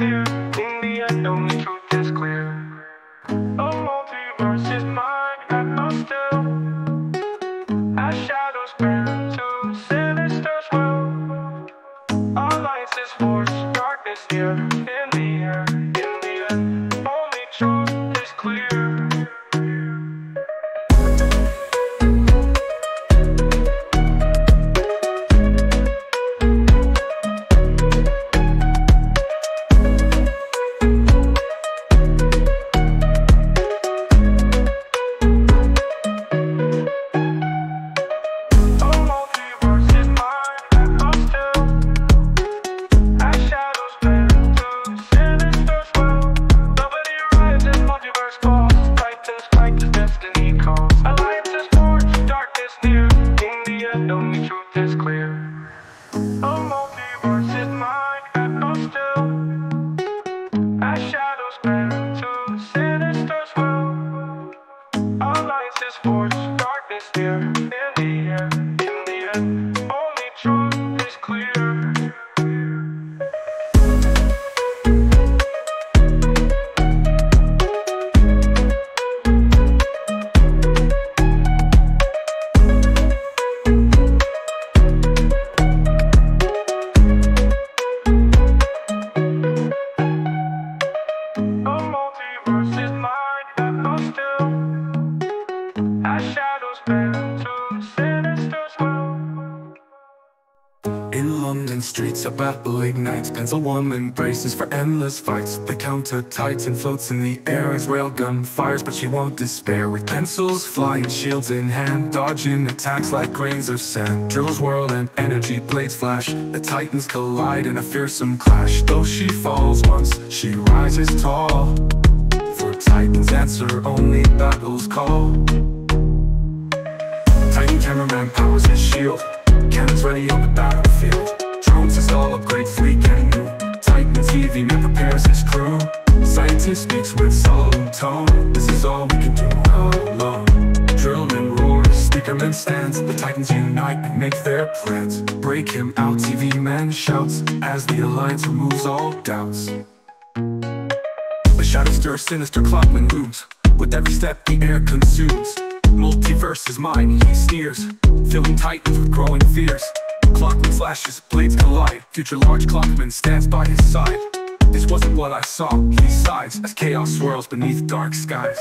In the end, only truth is clear. A multiverse is mine and not still. As shadows bend to sinister swell. Alliance is force, darkness near. In London streets, a battle ignites Pencil woman braces for endless fights. The counter titan floats in the air as railgun fires But she won't despair. With pencils flying, shields in hand Dodging attacks like grains of sand. Drills whirl and energy blades flash. The titans collide in a fearsome clash. Though she falls once, she rises tall. For titans answer only battles call. Titan cameraman powers his shield Cannons ready on the battlefield. Drones install upgrade fleet and new. Titan TV man prepares his crew. Scientist speaks with solemn tone. This is all we can do. Alone. Drillman roars, speakerman stands. The Titans unite and make their plans. Break him out, TV man shouts. As the Alliance removes all doubts. The shadows stir, sinister clockman looms. With every step the air consumes Multiverse is mine, he sneers Filling titans with growing fears. Clockman flashes, blades collide. Future large clockman stands by his side. This wasn't what I saw, he sighs As chaos swirls beneath dark skies